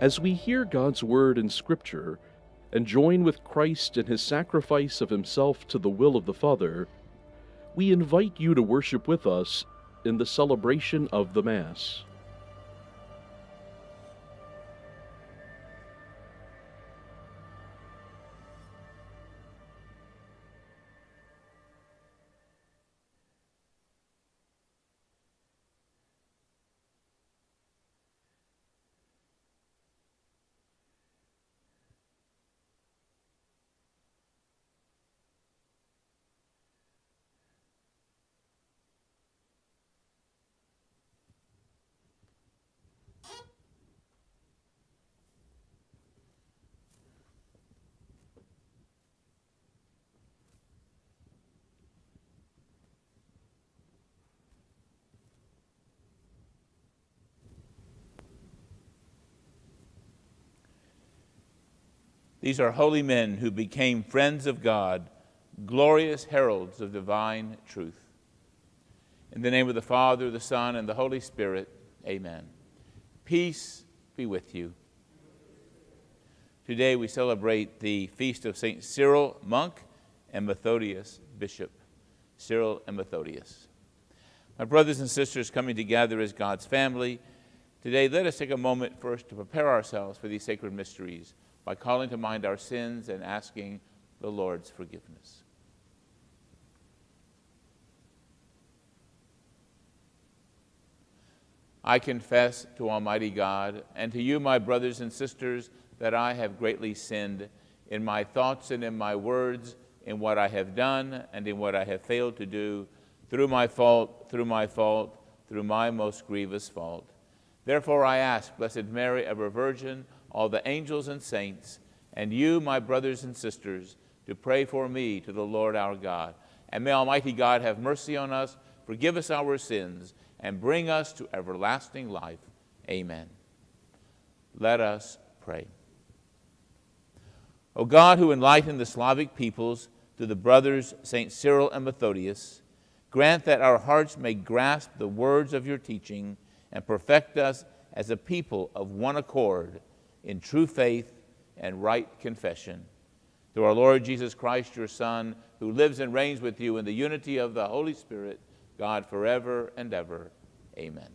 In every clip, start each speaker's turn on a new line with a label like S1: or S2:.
S1: As we hear God's word in Scripture and join with Christ in his sacrifice of himself to the will of the Father, we invite you to worship with us in the celebration of the Mass.
S2: These are holy men who became friends of God, glorious heralds of divine truth. In the name of the Father, the Son, and the Holy Spirit, amen. Peace be with you. Today we celebrate the feast of St. Cyril, monk, and Methodius, bishop. Cyril and Methodius. My brothers and sisters coming together as God's family, today let us take a moment first to prepare ourselves for these sacred mysteries by calling to mind our sins and asking the Lord's forgiveness. I confess to Almighty God and to you, my brothers and sisters, that I have greatly sinned in my thoughts and in my words, in what I have done and in what I have failed to do, through my fault, through my fault, through my most grievous fault. Therefore I ask, Blessed Mary, ever Virgin, all the angels and saints, and you, my brothers and sisters, to pray for me to the Lord our God. And may Almighty God have mercy on us, forgive us our sins, and bring us to everlasting life. Amen. Let us pray. O God, who enlightened the Slavic peoples through the brothers St. Cyril and Methodius, grant that our hearts may grasp the words of your teaching and perfect us as a people of one accord in true faith and right confession. Through our Lord Jesus Christ, your Son, who lives and reigns with you in the unity of the Holy Spirit, God forever and ever. Amen.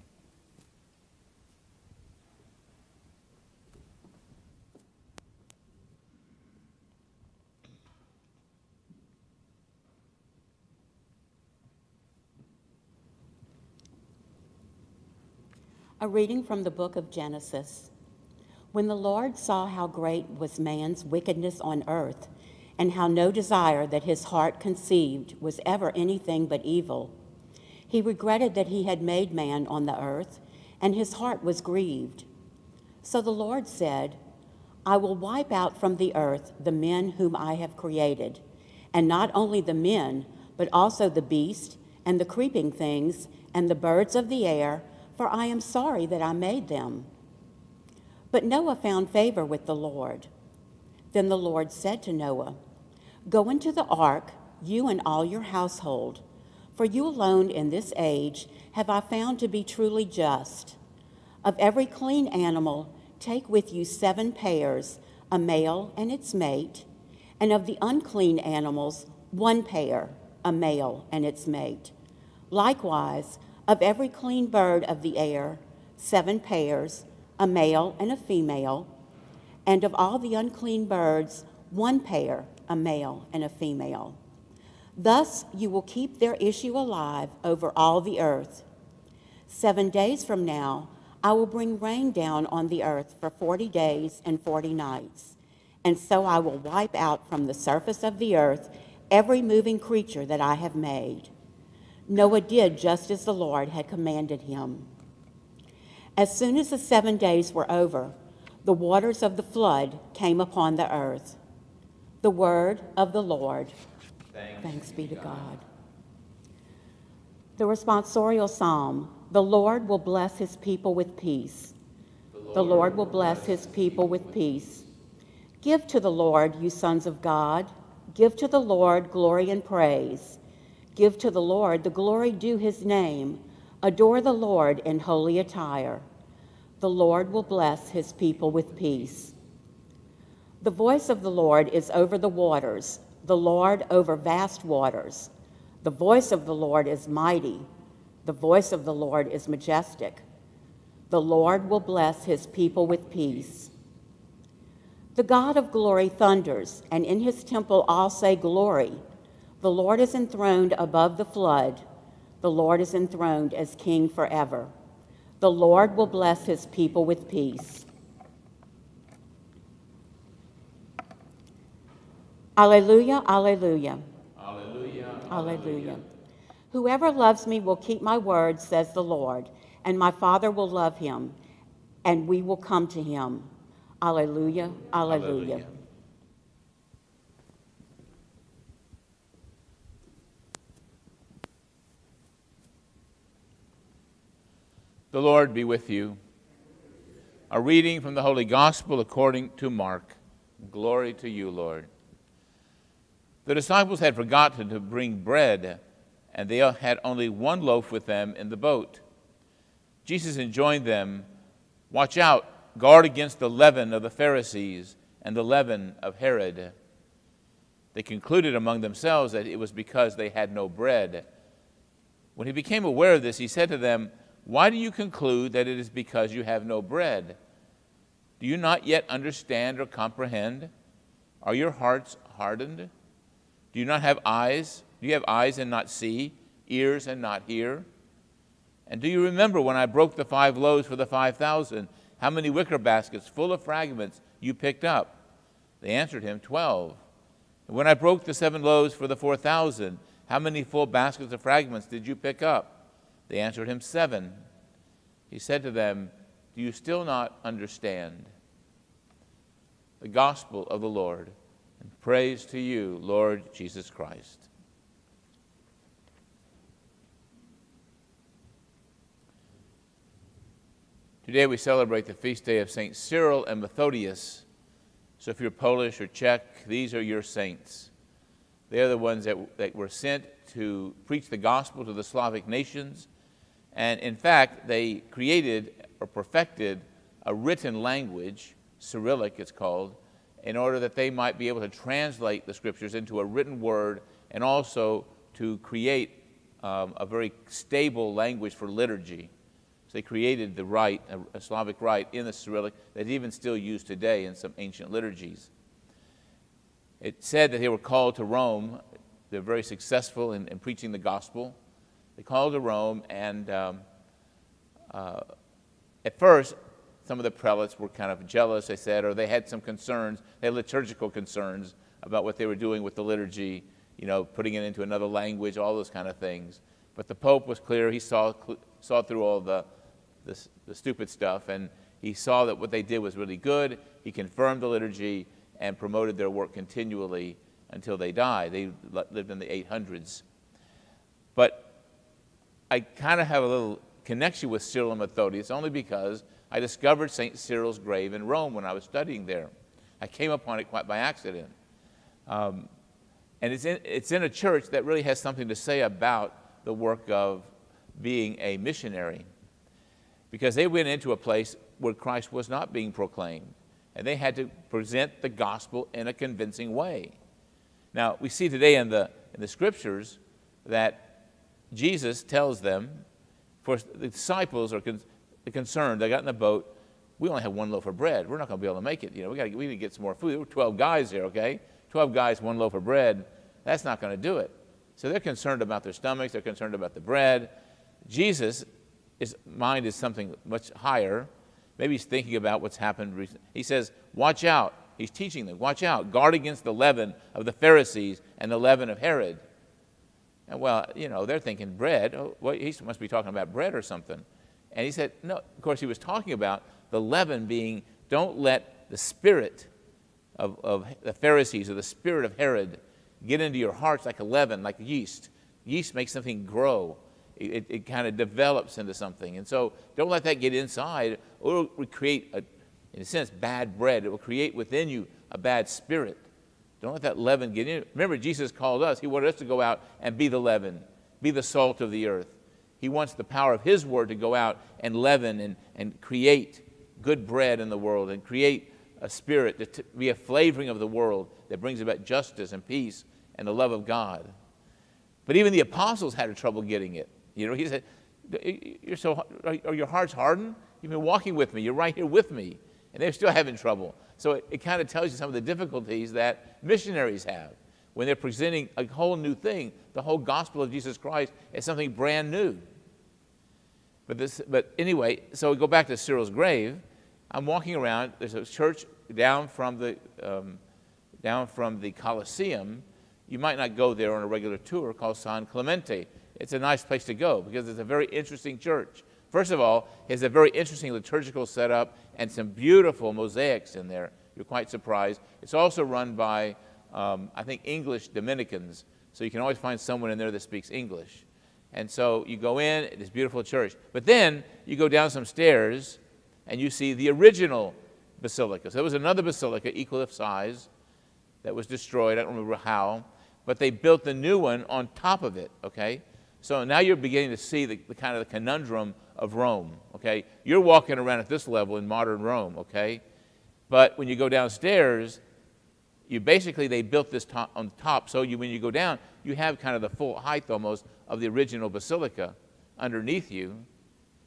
S3: A reading from the book of Genesis. When the Lord saw how great was man's wickedness on earth, and how no desire that his heart conceived was ever anything but evil, he regretted that he had made man on the earth, and his heart was grieved. So the Lord said, I will wipe out from the earth the men whom I have created, and not only the men, but also the beast, and the creeping things, and the birds of the air, for I am sorry that I made them. But Noah found favor with the Lord. Then the Lord said to Noah, Go into the ark, you and all your household for you alone in this age have I found to be truly just. Of every clean animal, take with you seven pairs, a male and its mate, and of the unclean animals, one pair, a male and its mate. Likewise, of every clean bird of the air, seven pairs, a male and a female, and of all the unclean birds, one pair, a male and a female. Thus you will keep their issue alive over all the earth. Seven days from now, I will bring rain down on the earth for 40 days and 40 nights. And so I will wipe out from the surface of the earth every moving creature that I have made. Noah did just as the Lord had commanded him. As soon as the seven days were over, the waters of the flood came upon the earth. The word of the Lord.
S2: Thanks,
S3: Thanks be to God. The responsorial psalm The Lord will bless his people with peace. The Lord will bless his people with peace. Give to the Lord, you sons of God. Give to the Lord glory and praise. Give to the Lord the glory due his name. Adore the Lord in holy attire. The Lord will bless his people with peace. The voice of the Lord is over the waters the Lord over vast waters. The voice of the Lord is mighty. The voice of the Lord is majestic. The Lord will bless his people with peace. The God of glory thunders, and in his temple all say, Glory. The Lord is enthroned above the flood. The Lord is enthroned as king forever. The Lord will bless his people with peace. Alleluia, alleluia.
S2: Alleluia.
S3: Alleluia. Whoever loves me will keep my word, says the Lord, and my Father will love him, and we will come to him. Alleluia, alleluia.
S2: Alleluia. The Lord be with you. A reading from the Holy Gospel according to Mark. Glory to you, Lord. The disciples had forgotten to bring bread, and they had only one loaf with them in the boat. Jesus enjoined them Watch out, guard against the leaven of the Pharisees and the leaven of Herod. They concluded among themselves that it was because they had no bread. When he became aware of this, he said to them, Why do you conclude that it is because you have no bread? Do you not yet understand or comprehend? Are your hearts hardened? Do you not have eyes? Do you have eyes and not see, ears and not hear? And do you remember when I broke the five loaves for the 5,000, how many wicker baskets full of fragments you picked up? They answered him, Twelve. And when I broke the seven loaves for the 4,000, how many full baskets of fragments did you pick up? They answered him, Seven. He said to them, Do you still not understand? The gospel of the Lord. And praise to you, Lord Jesus Christ. Today we celebrate the feast day of St. Cyril and Methodius. So if you're Polish or Czech, these are your saints. They are the ones that, that were sent to preach the gospel to the Slavic nations. And in fact, they created or perfected a written language, Cyrillic it's called, in order that they might be able to translate the scriptures into a written word and also to create um, a very stable language for liturgy So they created the rite, a, Slavic rite in the Cyrillic that's even still used today in some ancient liturgies. It said that they were called to Rome. They're very successful in, in preaching the gospel. They called to Rome, and um, uh, at first, some of the prelates were kind of jealous, they said, or they had some concerns, they had liturgical concerns about what they were doing with the liturgy, you know, putting it into another language, all those kind of things. But the Pope was clear. He saw, saw through all the, the, the stupid stuff, and he saw that what they did was really good. He confirmed the liturgy and promoted their work continually until they died. They lived in the 800s. But I kind of have a little connection with Cyril and Methodius only because I discovered St. Cyril's grave in Rome when I was studying there. I came upon it quite by accident. Um, and it's in, it's in a church that really has something to say about the work of being a missionary because they went into a place where Christ was not being proclaimed. And they had to present the gospel in a convincing way. Now, we see today in the, in the scriptures that Jesus tells them, for the disciples are con- concerned, they got in the boat, we only have one loaf of bread. We're not going to be able to make it. You know, we, gotta, we need to get some more food. There were 12 guys there, okay? 12 guys, one loaf of bread. That's not going to do it. So they're concerned about their stomachs. They're concerned about the bread. Jesus his mind is something much higher. Maybe he's thinking about what's happened recently. He says, Watch out. He's teaching them, Watch out. Guard against the leaven of the Pharisees and the leaven of Herod. And well, you know, they're thinking bread. Oh, well, he must be talking about bread or something. And he said, No, of course, he was talking about the leaven being don't let the spirit of, of the Pharisees or the spirit of Herod get into your hearts like a leaven, like yeast. Yeast makes something grow it, it kind of develops into something. And so don't let that get inside, it will create, a, in a sense, bad bread. It will create within you a bad spirit. Don't let that leaven get in. Remember, Jesus called us, He wanted us to go out and be the leaven, be the salt of the earth. He wants the power of His word to go out and leaven and, and create good bread in the world and create a spirit to be a flavoring of the world that brings about justice and peace and the love of God. But even the apostles had trouble getting it. You know, he said, You're so, are your hearts hardened? You've been walking with me. You're right here with me. And they're still having trouble. So it, it kind of tells you some of the difficulties that missionaries have when they're presenting a whole new thing. The whole gospel of Jesus Christ is something brand new. But, this, but anyway, so we go back to Cyril's grave. I'm walking around. There's a church down from the, um, down from the Colosseum. You might not go there on a regular tour called San Clemente it's a nice place to go because it's a very interesting church. First of all, it has a very interesting liturgical setup and some beautiful mosaics in there. You're quite surprised. It's also run by, um, I think, English Dominicans, so you can always find someone in there that speaks English. And so you go in, it's beautiful church. But then you go down some stairs and you see the original basilica. So there was another basilica equal of size that was destroyed. I don't remember how. But they built the new one on top of it, okay? So now you're beginning to see the, the, kind of the conundrum of Rome, okay? You're walking around at this level in modern Rome, okay? But when you go downstairs, you basically, they built this top, on top, so you, when you go down, you have kind of the full height almost of the original basilica underneath you.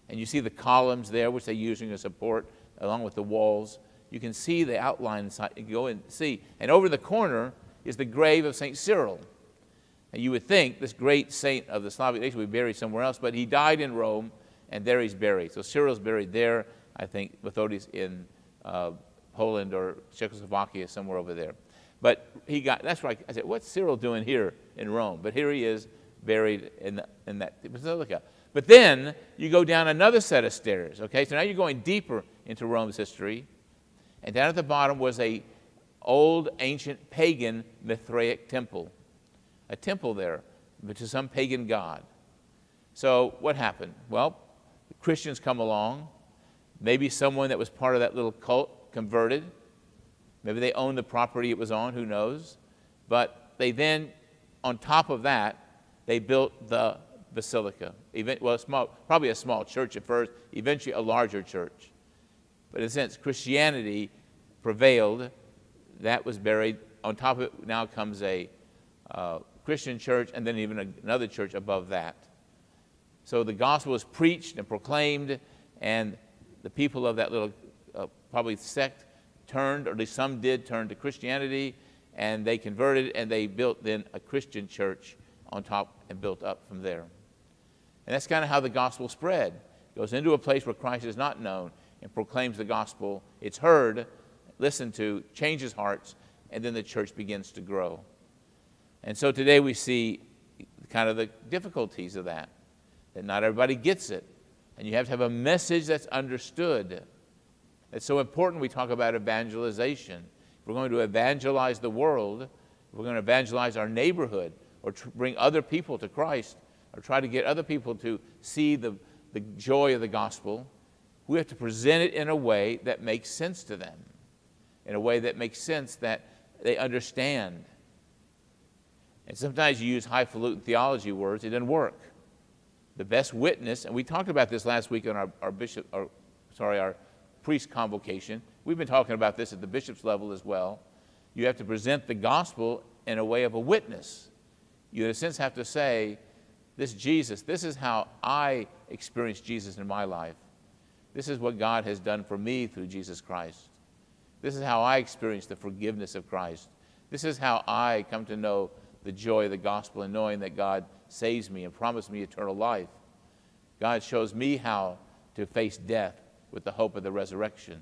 S2: And you see the columns there, which they're using as support, along with the walls. You can see the outline go and see. And over the corner is the grave of St. Cyril. And you would think this great saint of the Slavic nation would be buried somewhere else, but he died in Rome and there he's buried. So Cyril's buried there. I think with Methodius in uh, Poland or Czechoslovakia, somewhere over there. But he got, that's why I said, what's Cyril doing here in Rome? But here he is buried in, the, in that basilica. But then you go down another set of stairs, okay? So now you're going deeper into Rome's history. And down at the bottom was a old ancient pagan Mithraic temple. A temple there to some pagan god. So what happened? Well, Christians come along. Maybe someone that was part of that little cult converted. Maybe they owned the property it was on, who knows? But they then, on top of that, they built the basilica. Well, a small, probably a small church at first, eventually a larger church. But in a sense, Christianity prevailed. That was buried. On top of it now comes a uh, Christian church and then even another church above that. So the gospel was preached and proclaimed, and the people of that little, uh, probably sect, turned, or at least some did turn to Christianity, and they converted, and they built then a Christian church on top and built up from there. And that's kind of how the gospel spread. It goes into a place where Christ is not known and proclaims the gospel. It's heard, listened to, changes hearts, and then the church begins to grow. And so today we see kind of the difficulties of that, that not everybody gets it. And you have to have a message that's understood. It's so important we talk about evangelization. If we're going to evangelize the world, if we're going to evangelize our neighborhood, or bring other people to Christ, or try to get other people to see the, the joy of the gospel, we have to present it in a way that makes sense to them, in a way that makes sense that they understand. And sometimes you use highfalutin theology words, it doesn't work. The best witness, and we talked about this last week on our, our bishop, or, sorry, our priest convocation. We've been talking about this at the bishop's level as well. You have to present the gospel in a way of a witness. You, in a sense, have to say, This Jesus, this is how I experienced Jesus in my life. This is what God has done for me through Jesus Christ. This is how I experienced the forgiveness of Christ. This is how I come to know the joy of the gospel and knowing that God saves me and promised me eternal life. God shows me how to face death with the hope of the resurrection.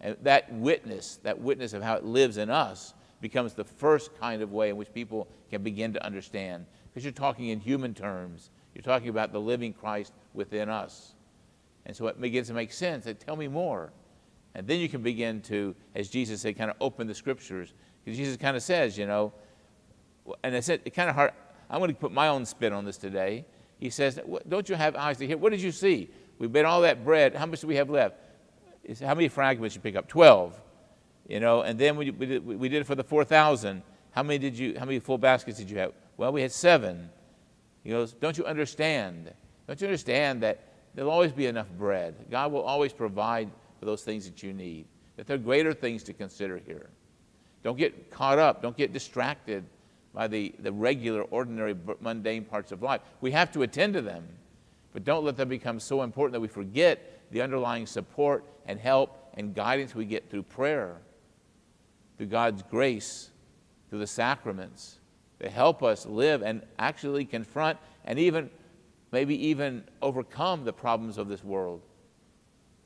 S2: And that witness, that witness of how it lives in us, becomes the first kind of way in which people can begin to understand. Because you're talking in human terms, you're talking about the living Christ within us. And so it begins to make sense. That tell me more. And then you can begin to, as Jesus said, kind of open the scriptures. Because Jesus kind of says, you know, and I said, it kind of hard. I'm going to put my own spin on this today. He says, Don't you have eyes to hear? What did you see? We made all that bread. How much do we have left? How many fragments you pick up? Twelve. You know, and then we, we, did, we did it for the 4,000. How many did you, how many full baskets did you have? Well, we had seven. He goes, Don't you understand? Don't you understand that there'll always be enough bread? God will always provide for those things that you need, that there are greater things to consider here. Don't get caught up, don't get distracted by the, the regular, ordinary, mundane parts of life. We have to attend to them, but don't let them become so important that we forget the underlying support and help and guidance we get through prayer through God's grace, through the sacraments, that help us live and actually confront and even, maybe even overcome the problems of this world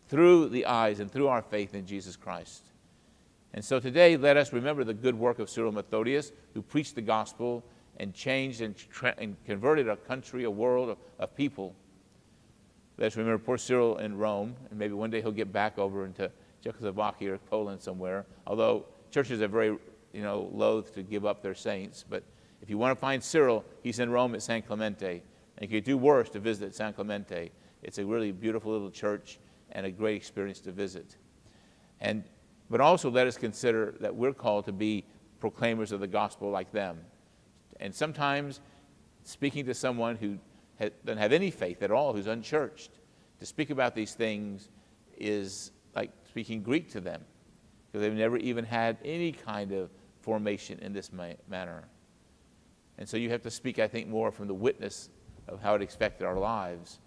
S2: through the eyes and through our faith in Jesus Christ. And so today, let us remember the good work of Cyril Methodius, who preached the gospel and changed and, and converted a country, a world of, of people. Let us remember poor Cyril in Rome, and maybe one day he'll get back over into Czechoslovakia or Poland somewhere, although churches are very, you know, loath to give up their saints. But if you want to find Cyril, he's in Rome at San Clemente. And you could do worse to visit San Clemente. It's a really beautiful little church and a great experience to visit. And, but also let us consider that we're called to be proclaimers of the gospel like them. And sometimes speaking to someone who doesn't have any faith at all, who's unchurched, to speak about these things is like speaking Greek to them because they've never even had any kind of formation in this ma- manner. And so you have to speak, I think, more from the witness of how it affected our lives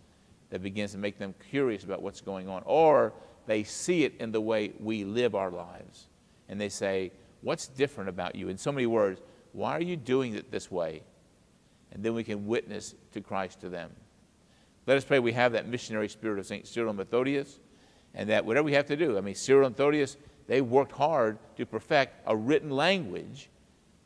S2: that begins to make them curious about what's going on. Or they see it in the way we live our lives. And they say, What's different about you? In so many words, why are you doing it this way? And then we can witness to Christ to them. Let us pray we have that missionary spirit of St. Cyril and Methodius, and that whatever we have to do, I mean, Cyril and Methodius, they worked hard to perfect a written language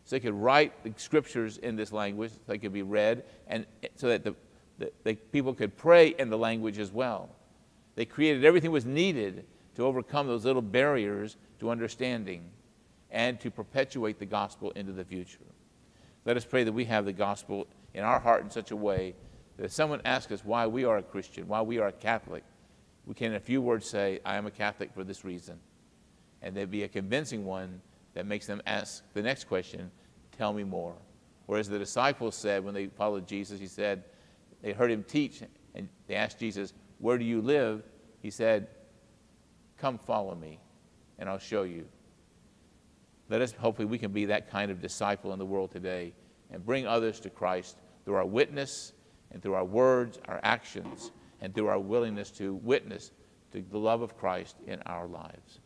S2: so they could write the scriptures in this language so they could be read, and so that the, the, the people could pray in the language as well. They created everything was needed to overcome those little barriers to understanding and to perpetuate the gospel into the future. Let us pray that we have the gospel in our heart in such a way that if someone asks us why we are a Christian, why we are a Catholic, we can in a few words say, I am a Catholic for this reason. And there be a convincing one that makes them ask the next question, tell me more. Whereas the disciples said when they followed Jesus, he said, they heard him teach, and they asked Jesus, Where do you live? He said, Come follow me, and I'll show you. Let us, hopefully, we can be that kind of disciple in the world today and bring others to Christ through our witness and through our words, our actions, and through our willingness to witness to the love of Christ in our lives.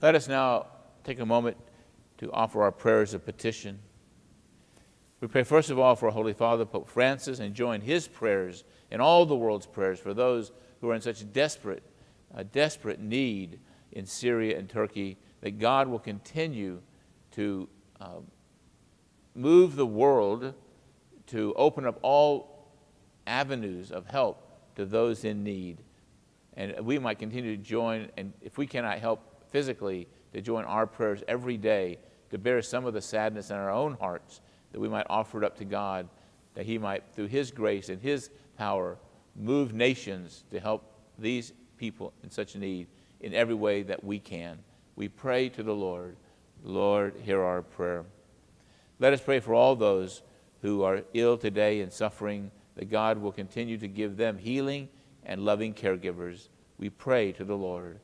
S2: Let us now take a moment to offer our prayers of petition. We pray first of all for Holy Father, Pope Francis, and join his prayers and all the world's prayers for those who are in such desperate, uh, desperate need in Syria and Turkey, that God will continue to uh, move the world to open up all avenues of help to those in need. And we might continue to join, and if we cannot help physically, to join our prayers every day to bear some of the sadness in our own hearts, that we might offer it up to God, that He might, through His grace and His power, move nations to help these people in such need in every way that we can. We pray to the Lord. Lord, hear our prayer. Let us pray for all those who are ill today and suffering, that God will continue to give them healing and loving caregivers. We pray to the Lord.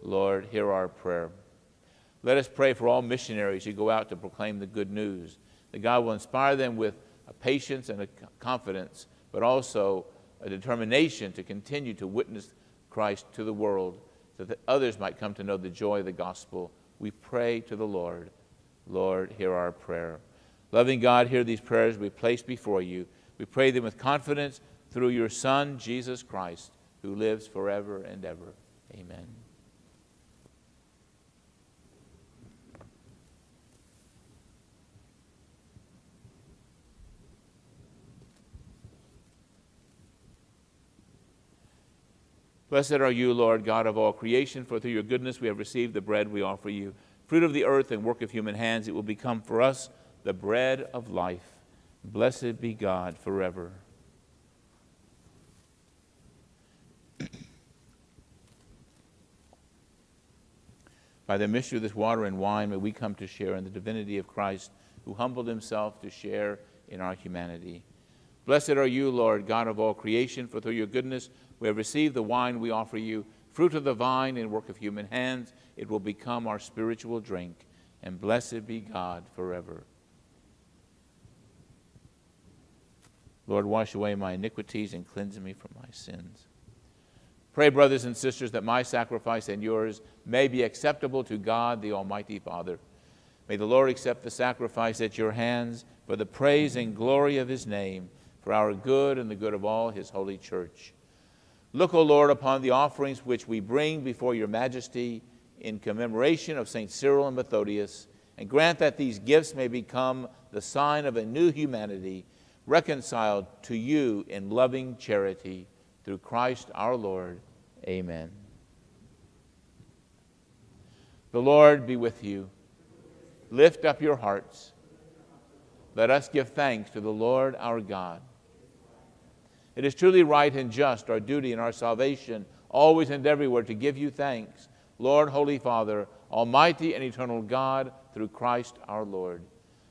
S2: Lord, hear our prayer. Let us pray for all missionaries who go out to proclaim the good news, that God will inspire them with a patience and a confidence, but also a determination to continue to witness Christ to the world, so that others might come to know the joy of the gospel. We pray to the Lord. Lord, hear our prayer. Loving God, hear these prayers we place before you. We pray them with confidence through your Son, Jesus Christ, who lives forever and ever. Amen. Blessed are you, Lord God of all creation, for through your goodness we have received the bread we offer you. Fruit of the earth and work of human hands, it will become for us the bread of life. Blessed be God forever. By the mystery of this water and wine, may we come to share in the divinity of Christ, who humbled himself to share in our humanity. Blessed are you, Lord, God of all creation, for through your goodness we have received the wine we offer you, fruit of the vine and work of human hands. It will become our spiritual drink, and blessed be God forever. Lord, wash away my iniquities and cleanse me from my sins. Pray, brothers and sisters, that my sacrifice and yours may be acceptable to God, the Almighty Father. May the Lord accept the sacrifice at your hands for the praise and glory of his name, for our good and the good of all his holy church. Look, O Lord, upon the offerings which we bring before your majesty in commemoration of St. Cyril and Methodius, and grant that these gifts may become the sign of a new humanity reconciled to you in loving charity through Christ our Lord. Amen. The Lord be with you. Lift up your hearts. Let us give thanks to the Lord our God. It is truly right and just, our duty and our salvation, always and everywhere, to give you thanks, Lord, Holy Father, Almighty and eternal God, through Christ our Lord.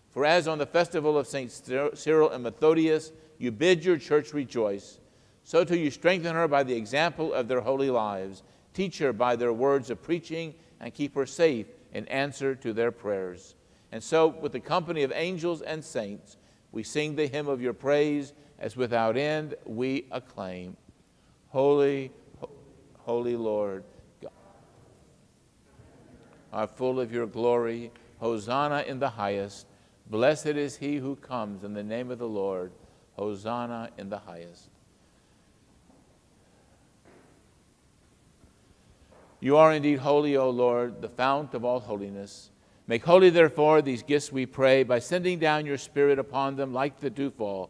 S2: For as on the festival of St. Cyril and Methodius you bid your church rejoice, so too you strengthen her by the example of their holy lives, teach her by their words of preaching, and keep her safe in answer to their prayers. And so, with the company of angels and saints, we sing the hymn of your praise as without end we acclaim, Holy, Holy Lord, God, are full of your glory. Hosanna in the highest. Blessed is he who comes in the name of the Lord. Hosanna in the highest. You are indeed holy, O Lord, the fount of all holiness. Make holy, therefore, these gifts, we pray, by sending down your Spirit upon them like the dewfall,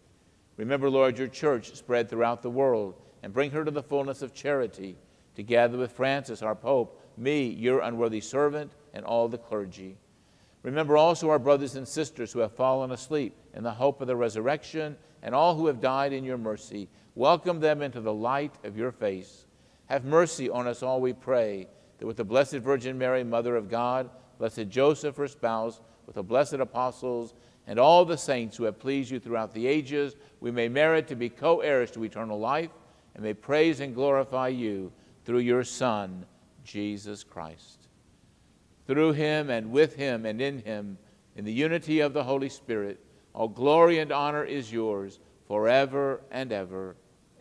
S2: Remember, Lord, your church spread throughout the world and bring her to the fullness of charity, together with Francis, our Pope, me, your unworthy servant, and all the clergy. Remember also our brothers and sisters who have fallen asleep in the hope of the resurrection, and all who have died in your mercy. Welcome them into the light of your face. Have mercy on us all, we pray, that with the Blessed Virgin Mary, Mother of God, blessed Joseph, her spouse, with the blessed apostles, and all the saints who have pleased you throughout the ages, we may merit to be co heirs to eternal life and may praise and glorify you through your Son, Jesus Christ. Through him and with him and in him, in the unity of the Holy Spirit, all glory and honor is yours forever and ever.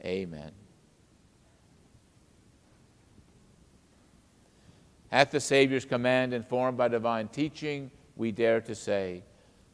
S2: Amen. At the Savior's command, informed by divine teaching, we dare to say,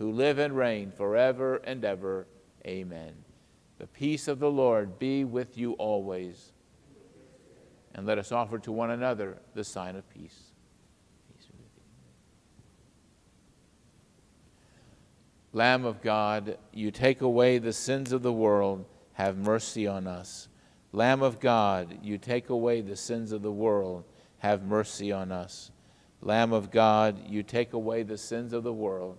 S2: who live and reign forever and ever. Amen. The peace of the Lord be with you always. And let us offer to one another the sign of peace. peace Lamb of God, you take away the sins of the world, have mercy on us. Lamb of God, you take away the sins of the world, have mercy on us. Lamb of God, you take away the sins of the world,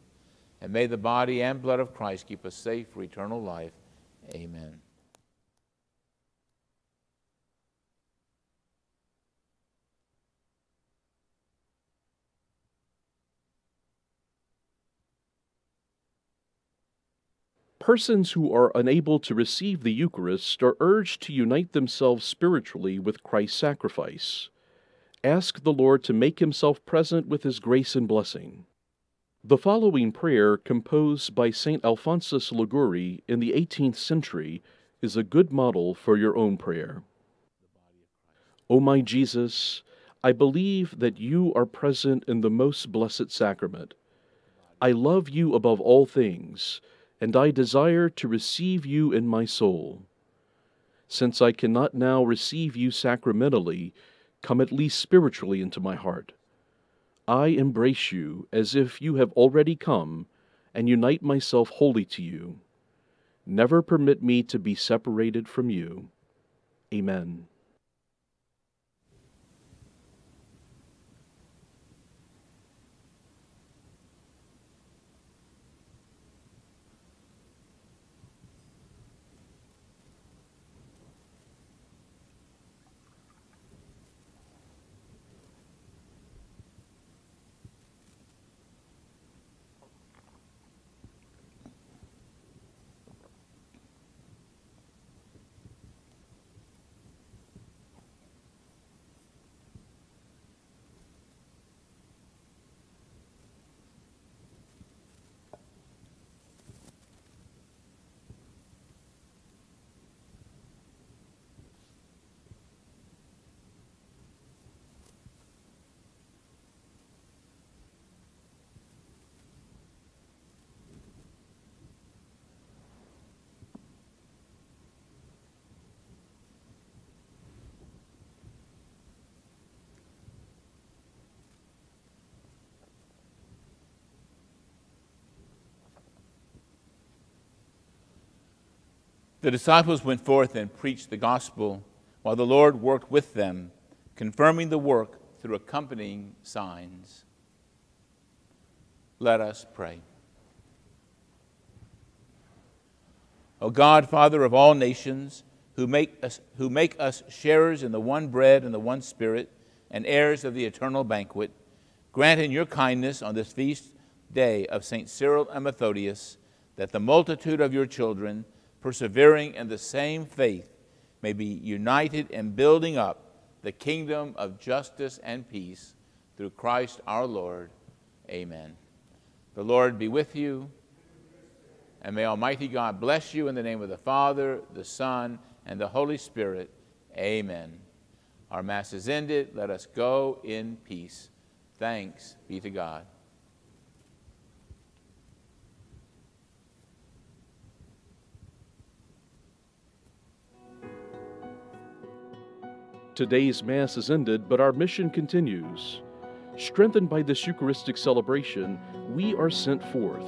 S2: And may the body and blood of Christ keep us safe for eternal life. Amen.
S1: Persons who are unable to receive the Eucharist are urged to unite themselves spiritually with Christ's sacrifice. Ask the Lord to make himself present with his grace and blessing. The following prayer, composed by St. Alphonsus Liguori in the 18th century, is a good model for your own prayer. O my Jesus, I believe that you are present in the most blessed sacrament. I love you above all things, and I desire to receive you in my soul. Since I cannot now receive you sacramentally, come at least spiritually into my heart. I embrace you as if you have already come, and unite myself wholly to you. Never permit me to be separated from you. Amen.
S2: The disciples went forth and preached the gospel while the Lord worked with them, confirming the work through accompanying signs. Let us pray. O God, Father of all nations, who make, us, who make us sharers in the one bread and the one spirit, and heirs of the eternal banquet, grant in your kindness on this feast day of St. Cyril and Methodius that the multitude of your children persevering in the same faith, may be united in building up the kingdom of justice and peace through Christ our Lord. Amen. The Lord be with you, and may Almighty God bless you in the name of the Father, the Son, and the Holy Spirit. Amen. Our Mass is ended. Let us go in peace. Thanks be to God.
S1: Today's Mass is ended, but our mission continues. Strengthened by this Eucharistic celebration, we are sent forth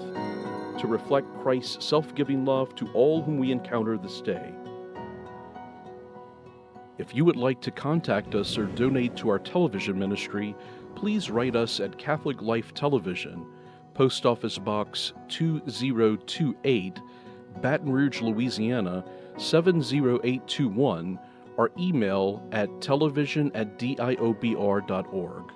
S1: to reflect Christ's self giving love to all whom we encounter this day. If you would like to contact us or donate to our television ministry, please write us at Catholic Life Television, Post Office Box 2028, Baton Rouge, Louisiana 70821 or email at television at diobr.org.